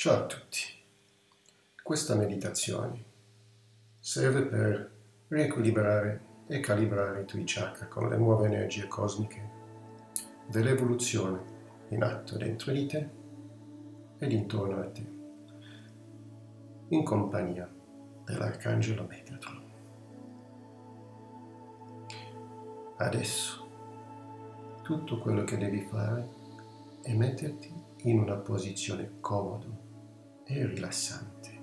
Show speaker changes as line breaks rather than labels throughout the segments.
Ciao a tutti. Questa meditazione serve per riequilibrare e calibrare i tuoi chakra con le nuove energie cosmiche dell'evoluzione in atto dentro di te ed intorno a te, in compagnia dell'Arcangelo Metatron. Adesso tutto quello che devi fare è metterti in una posizione comoda e rilassante.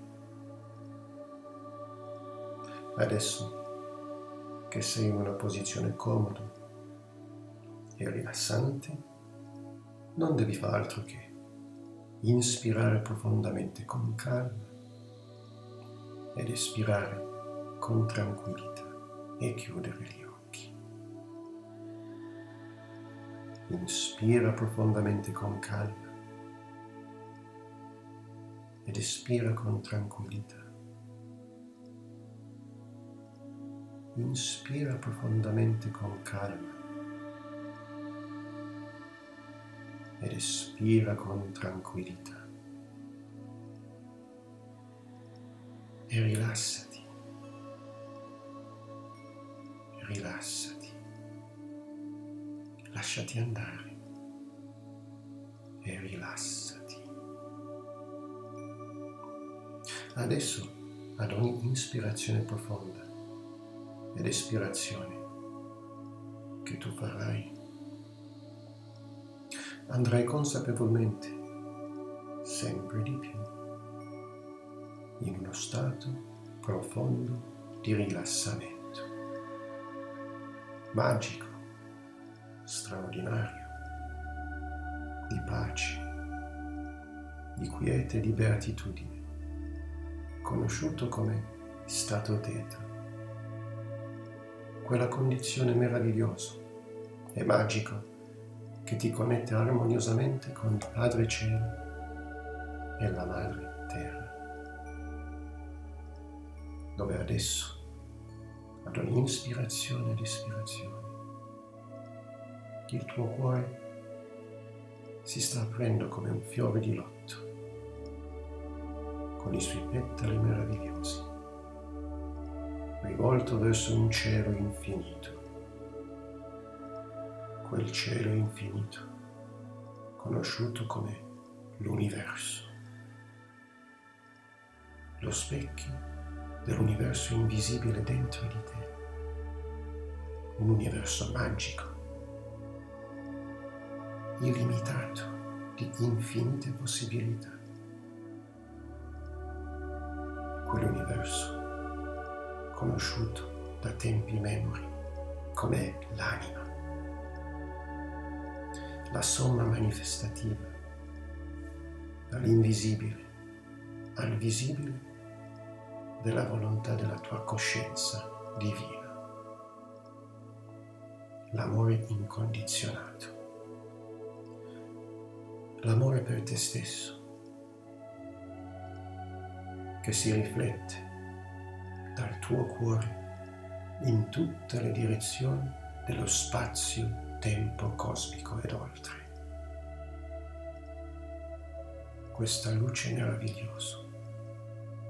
Adesso che sei in una posizione comoda e rilassante, non devi fare altro che inspirare profondamente con calma ed espirare con tranquillità e chiudere gli occhi. Inspira profondamente con calma ed espira con tranquillità. Inspira profondamente con calma ed espira con tranquillità. E rilassati. Rilassati. Lasciati andare e rilassati. Adesso, ad ogni ispirazione profonda ed espirazione che tu farai, andrai consapevolmente sempre di più in uno stato profondo di rilassamento, magico, straordinario, di pace, di quiete e di beatitudine conosciuto come stato teta. Quella condizione meravigliosa e magica che ti connette armoniosamente con il Padre Cielo e la Madre Terra, dove adesso, ad ogni ispirazione ed ispirazione, il tuo cuore si sta aprendo come un fiore di lotto con i suoi petali meravigliosi, rivolto verso un cielo infinito. Quel cielo infinito, conosciuto come l'universo. Lo specchio dell'universo invisibile dentro di te. Un universo magico, illimitato di infinite possibilità quell'universo conosciuto da tempi memori come l'anima, la somma manifestativa dall'invisibile al visibile della volontà della tua coscienza divina, l'amore incondizionato, l'amore per te stesso che si riflette dal tuo cuore in tutte le direzioni dello spazio-tempo cosmico ed oltre. Questa luce meravigliosa,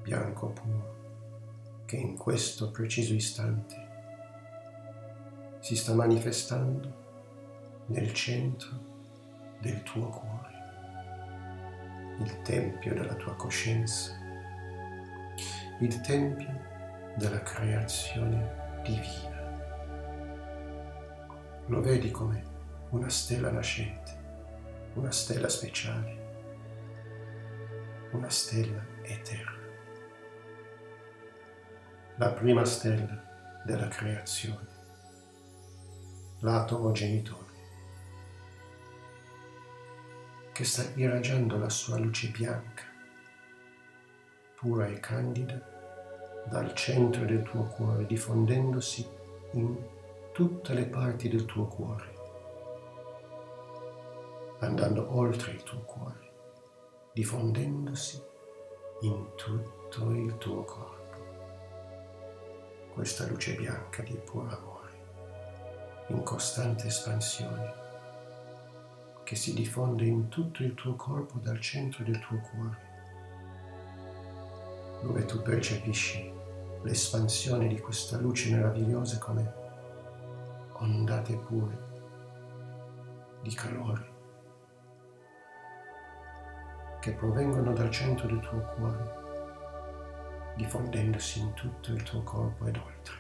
bianco puro, che in questo preciso istante si sta manifestando nel centro del tuo cuore, il tempio della tua coscienza il tempio della creazione divina. Lo vedi come una stella nascente, una stella speciale, una stella eterna. La prima stella della creazione, l'atomo genitore, che sta irraggiando la sua luce bianca pura e candida dal centro del tuo cuore, diffondendosi in tutte le parti del tuo cuore, andando oltre il tuo cuore, diffondendosi in tutto il tuo corpo. Questa luce bianca di puro amore, in costante espansione, che si diffonde in tutto il tuo corpo dal centro del tuo cuore dove tu percepisci l'espansione di questa luce meravigliosa come ondate pure di calore che provengono dal centro del tuo cuore, diffondendosi in tutto il tuo corpo ed oltre.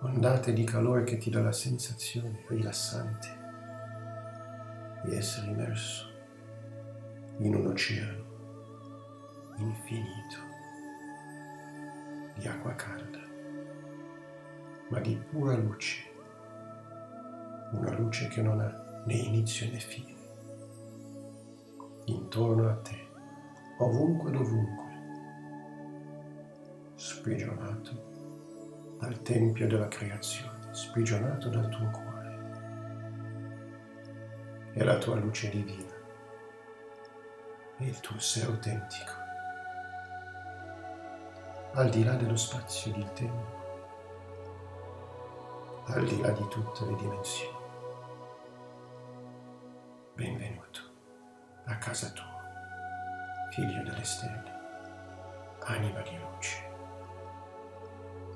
Ondate di calore che ti dà la sensazione rilassante di essere immerso in un oceano infinito di acqua calda, ma di pura luce, una luce che non ha né inizio né fine. Intorno a te, ovunque dovunque, sprigionato dal Tempio della creazione, sprigionato dal tuo cuore. È la tua luce divina, è il tuo sé autentico, al di là dello spazio e del tempo, al di là di tutte le dimensioni. Benvenuto a casa tua, figlio delle stelle, anima di luce.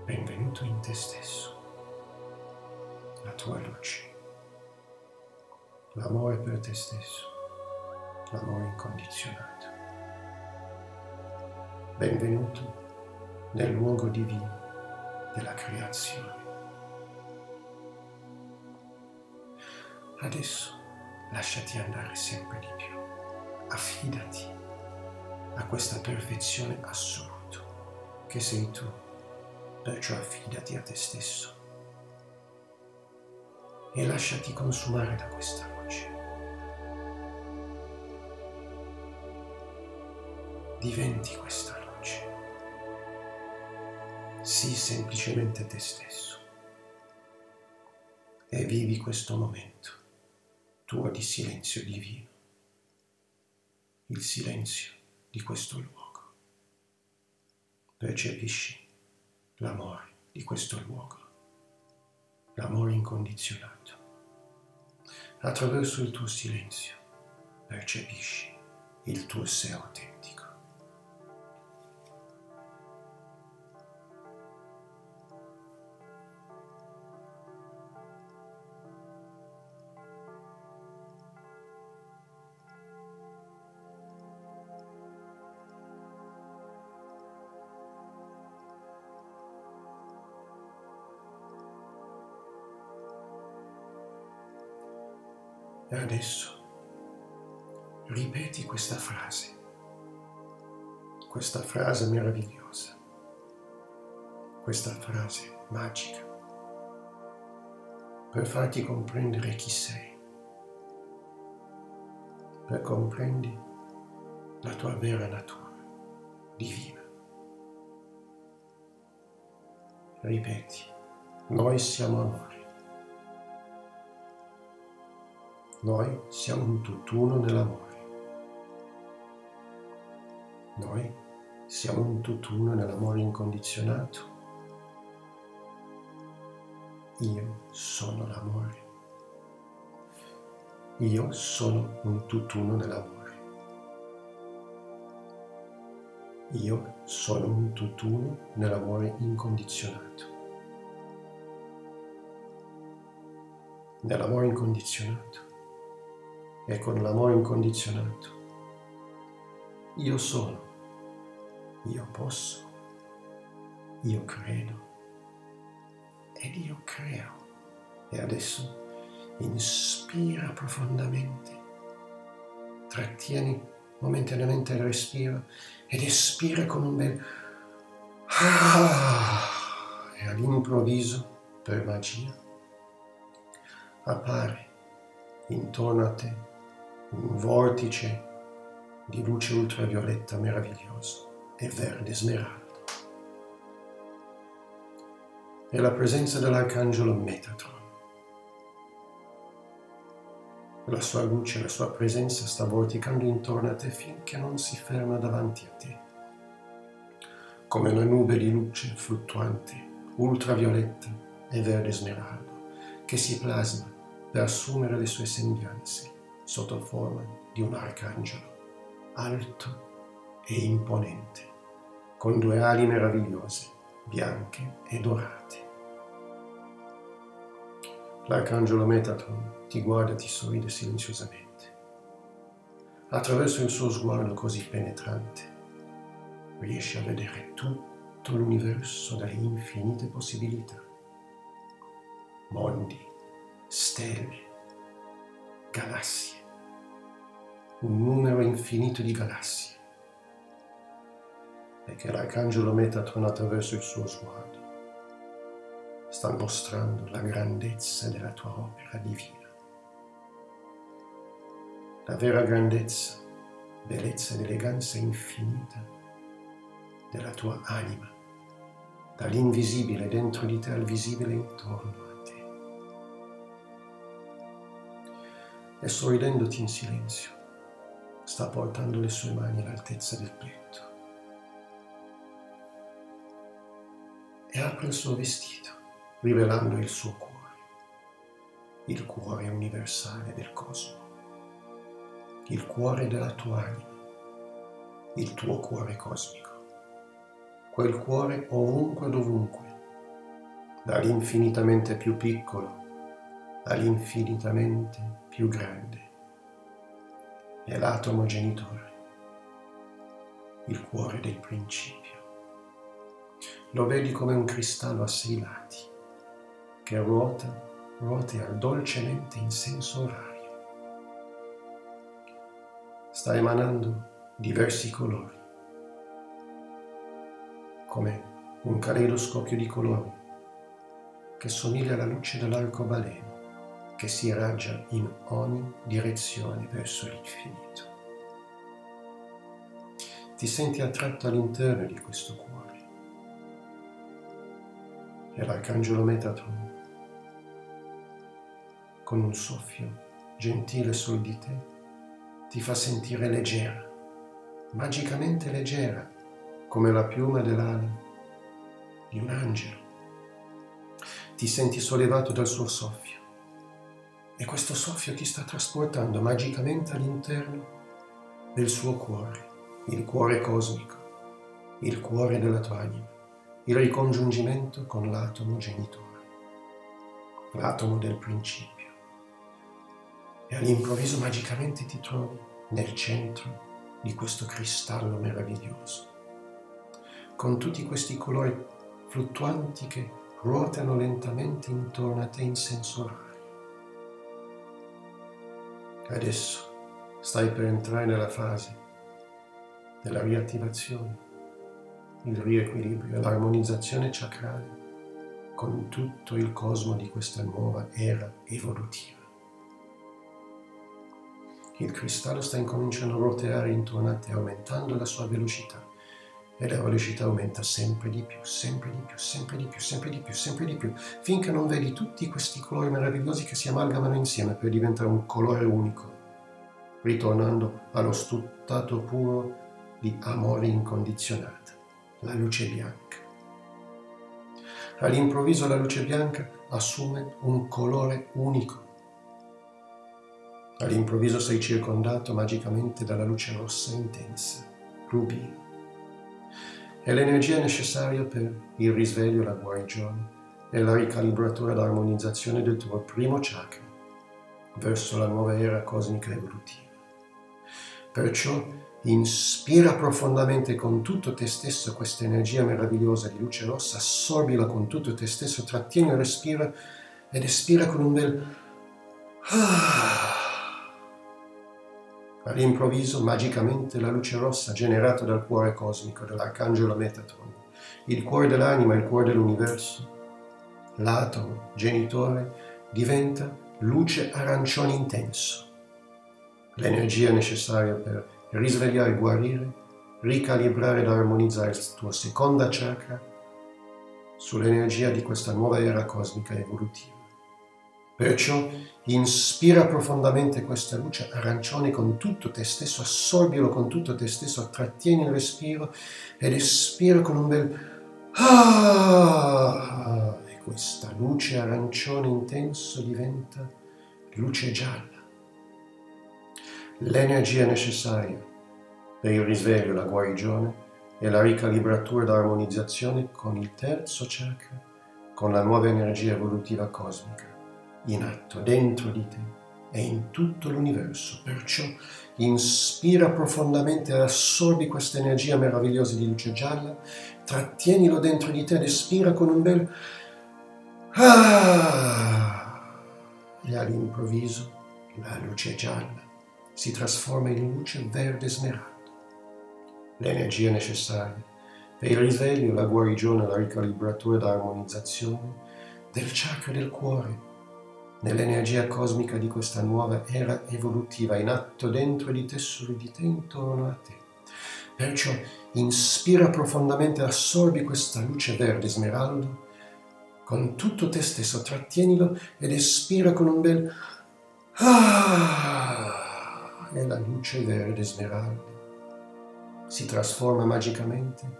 Benvenuto in te stesso, la tua luce, l'amore per te stesso, l'amore incondizionato. Benvenuto nel luogo divino della creazione. Adesso lasciati andare sempre di più. Affidati a questa perfezione assoluta che sei tu, perciò affidati a te stesso e lasciati consumare da questa luce. Diventi questa luce. Sii semplicemente te stesso e vivi questo momento tuo di silenzio divino, il silenzio di questo luogo. Percepisci l'amore di questo luogo, l'amore incondizionato. Attraverso il tuo silenzio percepisci il tuo sé autentico. Adesso. Ripeti questa frase, questa frase meravigliosa, questa frase magica, per farti comprendere chi sei, per comprendi la tua vera natura divina. Ripeti, noi siamo amore. Noi siamo un tutt'uno nell'amore. Noi siamo un tutt'uno nell'amore incondizionato. Io sono l'amore. Io sono un tutt'uno nell'amore. Io sono un tutt'uno nell'amore incondizionato. Nell'amore incondizionato e con l'amore incondizionato. Io sono, io posso, io credo. Ed io creo. E adesso inspira profondamente, trattieni momentaneamente il respiro ed espira con un bel ah, e all'improvviso, per magia, appare intorno a te un vortice di luce ultravioletta meraviglioso e verde smeraldo. È la presenza dell'arcangelo Metatron. La sua luce, la sua presenza sta vorticando intorno a te finché non si ferma davanti a te, come una nube di luce fluttuante, ultravioletta e verde smeraldo, che si plasma per assumere le sue sembianze sotto forma di un arcangelo alto e imponente, con due ali meravigliose, bianche e dorate. L'arcangelo Metatron ti guarda e ti sorride silenziosamente. Attraverso il suo sguardo così penetrante, riesci a vedere tutto l'universo dalle infinite possibilità. Mondi, stelle, galassie, un numero infinito di galassie. E che l'arcangelo Metatron attraverso il suo sguardo sta mostrando la grandezza della tua opera divina la vera grandezza, bellezza ed eleganza infinita della tua anima, dall'invisibile dentro di te al visibile intorno a te. E sorridendoti in silenzio, sta portando le sue mani all'altezza del petto. E apre il suo vestito, rivelando il suo cuore, il cuore universale del cosmo il cuore della tua anima, il tuo cuore cosmico, quel cuore ovunque dovunque, dall'infinitamente più piccolo all'infinitamente più grande, è l'atomo genitore, il cuore del principio. Lo vedi come un cristallo a sei lati che ruota, ruotea dolcemente in senso orario sta emanando diversi colori, come un caleidoscopio di colori che somiglia alla luce dell'arcobaleno che si irraggia in ogni direzione verso l'infinito. Ti senti attratto all'interno di questo cuore e l'arcangelo Metatron con un soffio gentile su di te ti fa sentire leggera, magicamente leggera, come la piuma dell'ala di un angelo. Ti senti sollevato dal suo soffio e questo soffio ti sta trasportando magicamente all'interno del suo cuore, il cuore cosmico, il cuore della tua anima, il ricongiungimento con l'atomo genitore, l'atomo del principio e all'improvviso magicamente ti trovi nel centro di questo cristallo meraviglioso, con tutti questi colori fluttuanti che ruotano lentamente intorno a te in senso orario. Adesso stai per entrare nella fase della riattivazione, il riequilibrio l'armonizzazione chacrale con tutto il cosmo di questa nuova era evolutiva il cristallo sta incominciando a roteare intorno a te, aumentando la sua velocità. E la velocità aumenta sempre di più, sempre di più, sempre di più, sempre di più, sempre di più, finché non vedi tutti questi colori meravigliosi che si amalgamano insieme per diventare un colore unico, ritornando allo stato puro di amore incondizionato, la luce bianca. All'improvviso la luce bianca assume un colore unico, All'improvviso sei circondato magicamente dalla luce rossa intensa, rubino. È l'energia necessaria per il risveglio, la guarigione e la ricalibratura l'armonizzazione del tuo primo chakra verso la nuova era cosmica evolutiva. Perciò inspira profondamente con tutto te stesso questa energia meravigliosa di luce rossa, assorbila con tutto te stesso, trattieni il respiro ed espira con un bel... All'improvviso, magicamente, la luce rossa generata dal cuore cosmico dell'arcangelo Metatron, il cuore dell'anima, il cuore dell'universo, l'atomo genitore, diventa luce arancione intenso, l'energia necessaria per risvegliare, guarire, ricalibrare ed armonizzare il tuo seconda chakra sull'energia di questa nuova era cosmica evolutiva. Perciò inspira profondamente questa luce arancione con tutto te stesso, assorbilo con tutto te stesso, trattieni il respiro ed espira con un bel ah! E questa luce arancione intenso diventa luce gialla. L'energia necessaria per il risveglio, la guarigione e la ricalibratura d'armonizzazione con il terzo chakra, con la nuova energia evolutiva cosmica in atto dentro di te e in tutto l'universo. Perciò inspira profondamente e assorbi questa energia meravigliosa di luce gialla, trattienilo dentro di te ed espira con un bel ah! e all'improvviso la luce gialla si trasforma in luce verde smeraldo. L'energia necessaria per il risveglio, la guarigione, la ricalibratura e l'armonizzazione del chakra del cuore nell'energia cosmica di questa nuova era evolutiva in atto dentro di te, su di te, intorno a te. Perciò inspira profondamente, assorbi questa luce verde smeraldo con tutto te stesso, trattienilo ed espira con un bel ah, e la luce verde smeraldo. Si trasforma magicamente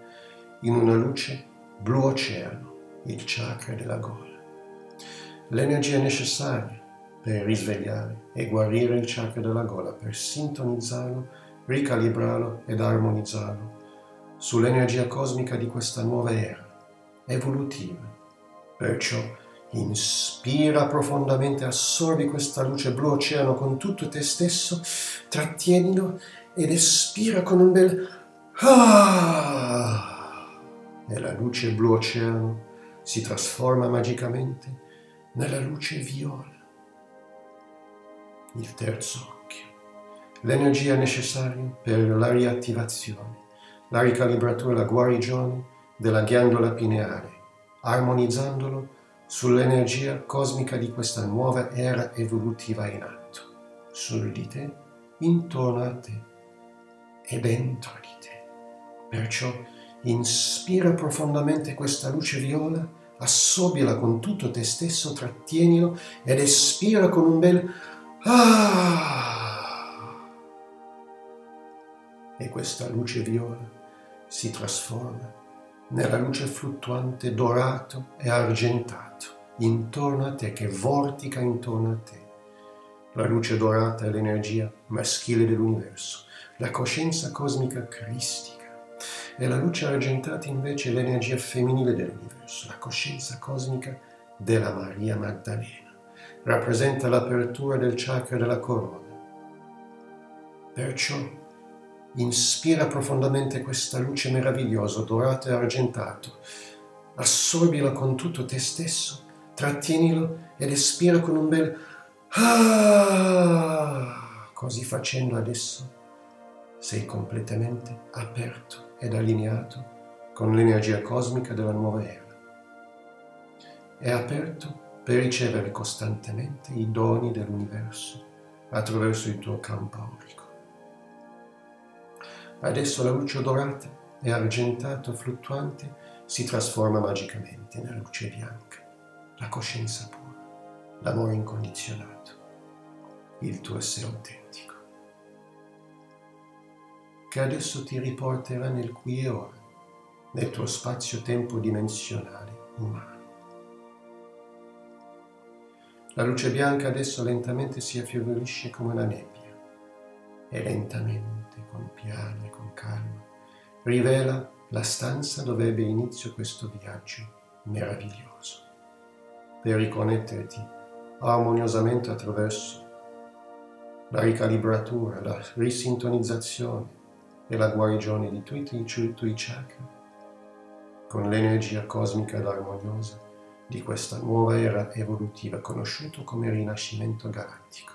in una luce blu oceano, il chakra della gola l'energia necessaria per risvegliare e guarire il chakra della gola, per sintonizzarlo, ricalibrarlo ed armonizzarlo sull'energia cosmica di questa nuova era evolutiva. Perciò inspira profondamente, assorbi questa luce blu oceano con tutto te stesso, trattienilo ed espira con un bel ah! E la luce blu oceano si trasforma magicamente nella luce viola. Il terzo occhio, l'energia necessaria per la riattivazione, la ricalibratura e la guarigione della ghiandola pineale, armonizzandolo sull'energia cosmica di questa nuova era evolutiva in atto, su di te, intorno a te e dentro di te. Perciò inspira profondamente questa luce viola assorbila con tutto te stesso, trattienilo ed espira con un bel ah. E questa luce viola si trasforma nella luce fluttuante dorato e argentato intorno a te, che vortica intorno a te. La luce dorata è l'energia maschile dell'universo, la coscienza cosmica cristica e la luce argentata invece l'energia femminile dell'universo, la coscienza cosmica della Maria Maddalena. Rappresenta l'apertura del chakra della corona. Perciò inspira profondamente questa luce meravigliosa, dorato e argentato. Assorbila con tutto te stesso, trattienilo ed espira con un bel ah! Così facendo adesso sei completamente aperto ed allineato con l'energia cosmica della nuova era. È aperto per ricevere costantemente i doni dell'universo attraverso il tuo campo aurico. Adesso la luce dorata e argentato fluttuante si trasforma magicamente nella luce bianca, la coscienza pura, l'amore incondizionato, il tuo essere autentico che adesso ti riporterà nel qui e ora, nel tuo spazio-tempo dimensionale umano. La luce bianca adesso lentamente si affievolisce come una nebbia e lentamente, con piano e con calma, rivela la stanza dove ebbe inizio questo viaggio meraviglioso, per riconnetterti armoniosamente attraverso la ricalibratura, la risintonizzazione e la guarigione di tutti i tuoi chakra, con l'energia cosmica ed armoniosa di questa nuova era evolutiva conosciuta come rinascimento galattico.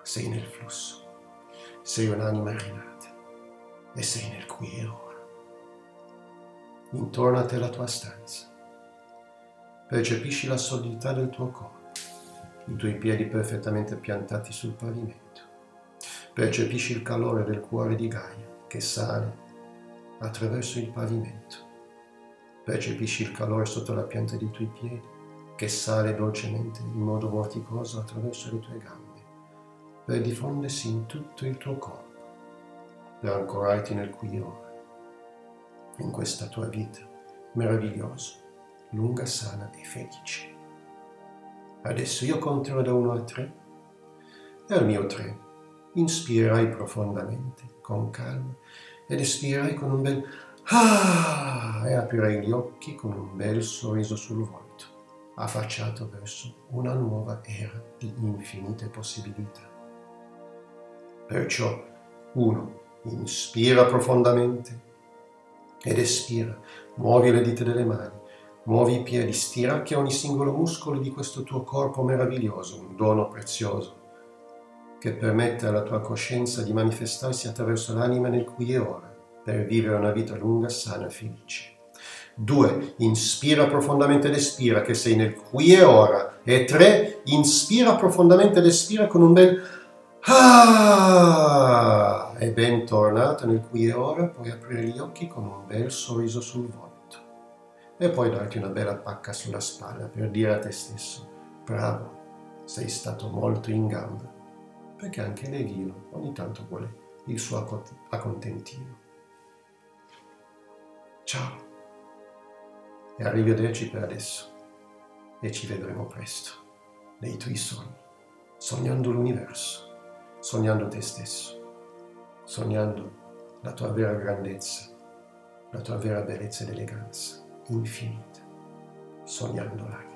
Sei nel flusso, sei un'anima rinata e sei nel qui e ora. Intorno a te la tua stanza. Percepisci la solidità del tuo corpo, i tuoi piedi perfettamente piantati sul pavimento Percepisci il calore del cuore di Gaia che sale attraverso il pavimento. Percepisci il calore sotto la pianta dei tuoi piedi che sale dolcemente in modo vorticoso attraverso le tue gambe per diffondersi in tutto il tuo corpo, per ancorarti nel qui ora, in questa tua vita meravigliosa, lunga, sana e felice. Adesso io conterò da 1 a 3 e al mio 3 inspirerai profondamente, con calma, ed espirerai con un bel ah, e aprirai gli occhi con un bel sorriso sul volto, affacciato verso una nuova era di infinite possibilità. Perciò, uno, inspira profondamente ed espira, muovi le dita delle mani, muovi i piedi, stiracchia ogni singolo muscolo di questo tuo corpo meraviglioso, un dono prezioso che permette alla tua coscienza di manifestarsi attraverso l'anima nel qui e ora, per vivere una vita lunga, sana e felice. 2. Inspira profondamente ed espira che sei nel qui e ora. E 3. Inspira profondamente ed espira con un bel ah! E bentornato nel qui e ora, puoi aprire gli occhi con un bel sorriso sul volto. E poi darti una bella pacca sulla spalla per dire a te stesso, bravo, sei stato molto in gamba perché anche l'Eghino ogni tanto vuole il suo accontentino. Ciao e arrivederci per adesso e ci vedremo presto nei tuoi sogni, sognando l'universo, sognando te stesso, sognando la tua vera grandezza, la tua vera bellezza ed eleganza infinita, sognando l'anima.